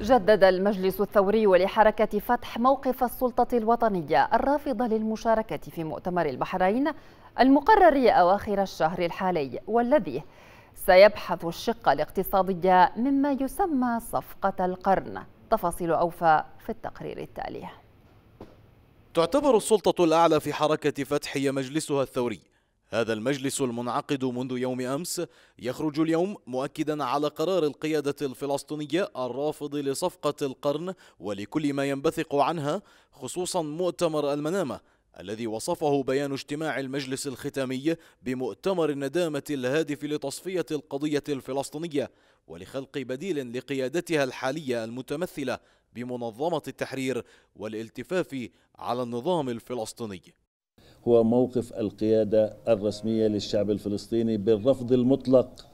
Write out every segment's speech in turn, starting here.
جدد المجلس الثوري لحركة فتح موقف السلطة الوطنية الرافضة للمشاركة في مؤتمر البحرين المقرر أواخر الشهر الحالي والذي سيبحث الشق الاقتصادي مما يسمى صفقة القرن. تفاصيل أوفى في التقرير التالي. تعتبر السلطة الأعلى في حركة فتح هي مجلسها الثوري هذا المجلس المنعقد منذ يوم أمس يخرج اليوم مؤكدا على قرار القيادة الفلسطينية الرافض لصفقة القرن ولكل ما ينبثق عنها خصوصا مؤتمر المنامة الذي وصفه بيان اجتماع المجلس الختامي بمؤتمر الندامة الهادف لتصفية القضية الفلسطينية ولخلق بديل لقيادتها الحالية المتمثلة بمنظمة التحرير والالتفاف على النظام الفلسطيني. هو موقف القيادة الرسمية للشعب الفلسطيني بالرفض المطلق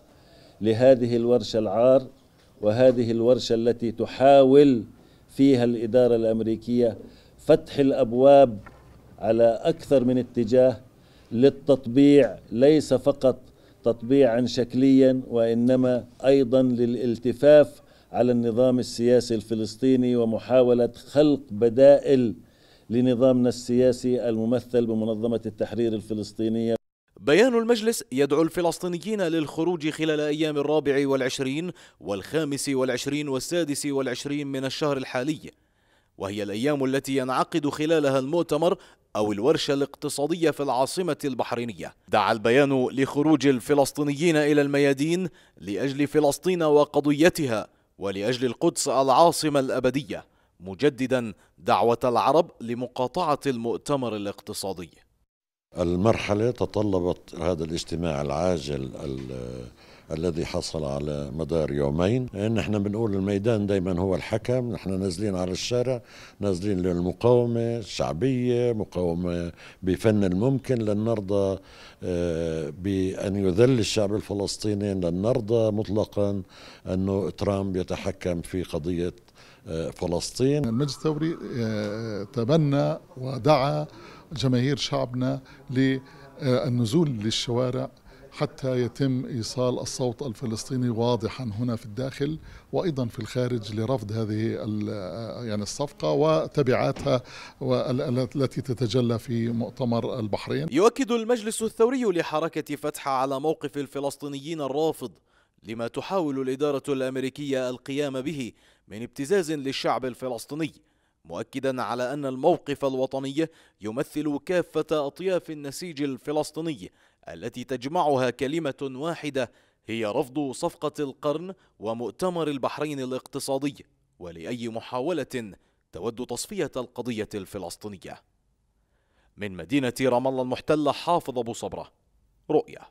لهذه الورشة العار وهذه الورشة التي تحاول فيها الإدارة الأمريكية فتح الأبواب على أكثر من اتجاه للتطبيع ليس فقط تطبيعا شكليا وإنما أيضا للالتفاف على النظام السياسي الفلسطيني ومحاولة خلق بدائل لنظامنا السياسي الممثل بمنظمة التحرير الفلسطينية. بيان المجلس يدعو الفلسطينيين للخروج خلال أيام الرابع والعشرين والخامس والعشرين والسادس والعشرين من الشهر الحالي وهي الأيام التي ينعقد خلالها المؤتمر أو الورشة الاقتصادية في العاصمة البحرينية. دعا البيان لخروج الفلسطينيين إلى الميادين لأجل فلسطين وقضيتها ولأجل القدس العاصمة الأبدية. مجددا دعوة العرب لمقاطعة المؤتمر الاقتصادي. المرحلة تطلبت هذا الاجتماع العاجل الذي حصل على مدار يومين. نحن بنقول الميدان دائما هو الحكم. نحن نازلين على الشارع نازلين للمقاومة الشعبية مقاومة بفن الممكن. لن نرضى آه، بأن يذل الشعب الفلسطيني. لن نرضى مطلقا أنه ترامب يتحكم في قضية فلسطين المجلس الثوري آه، تبنى ودعا جماهير شعبنا للنزول للشوارع حتى يتم إيصال الصوت الفلسطيني واضحا هنا في الداخل وأيضا في الخارج لرفض هذه آه، يعني الصفقة وتبعاتها التي تتجلى في مؤتمر البحرين. يؤكد المجلس الثوري لحركة فتح على موقف الفلسطينيين الرافض لما تحاول الإدارة الأمريكية القيام به من ابتزاز للشعب الفلسطيني مؤكدا على أن الموقف الوطني يمثل كافة أطياف النسيج الفلسطيني التي تجمعها كلمة واحدة هي رفض صفقة القرن ومؤتمر البحرين الاقتصادي ولأي محاولة تود تصفية القضية الفلسطينية. من مدينة رام الله المحتلة حافظ أبو صبرة رؤيا.